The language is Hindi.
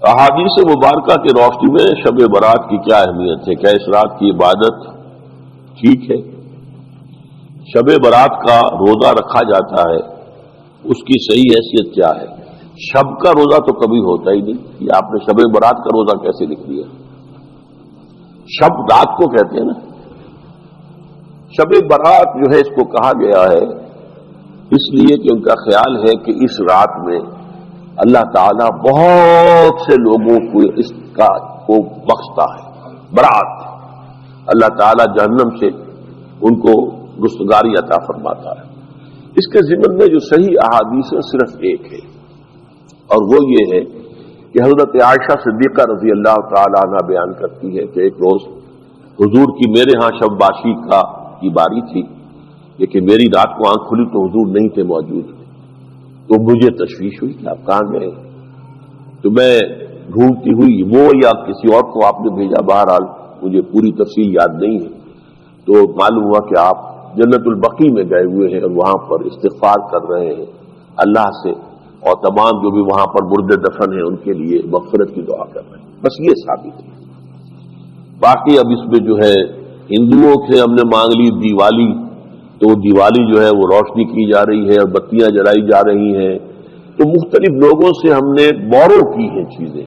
अहादीस मुबारक की रोशनी में शब बारात की क्या अहमियत है? क्या इस रात की इबादत ठीक है? शब बारात का रोजा रखा जाता है, उसकी सही हैसियत क्या है? शब का रोजा तो कभी होता ही नहीं। कि आपने शब बारात का रोजा कैसे लिख दिया शब रात को कहते हैं ना। शब बारात जो है, इसको कहा गया है, इसलिए कि उनका ख्याल है कि इस रात में अल्लाह ताला बहुत से लोगों को इसका को बख्शता है, बरात अल्लाह ताला जहन्नम से उनको रुस्तगारी अता फरमाता है। इसके जिम्मन में जो सही अहादीस है, सिर्फ़ एक है, और वो ये है कि हज़रत आयशा सिद्दीका रज़ी अल्लाह तला बयान करती है कि एक रोज हुजूर की मेरे यहाँ शबबाशी का की बारी थी, लेकिन मेरी रात को आँख खुली तो हुजूर नहीं थे मौजूद। तो मुझे तशवीश हुई आप कहाँ गए तो मैं ढूंढती हुई वो या किसी और को आपने भेजा। बहरहाल, मुझे पूरी तफसील याद नहीं है। तो मालूम हुआ कि आप जन्नतुल बकी में गए हुए हैं और वहाँ पर इस्तफार कर रहे हैं। अल्लाह से और तमाम जो भी वहाँ पर मुर्दे दफन है, उनके लिए मफफरत की दुआ कर रहे हैं। बस ये साबित है। बाकी अब इसमें जो है हिंदुओं से हमने मांग ली, दिवाली तो दिवाली जो है वो रोशनी की जा रही है और बत्तियाँ जलाई जा रही हैं। तो मुख्तलिफ़ लोगों से हमने बोरो की हैं चीज़ें।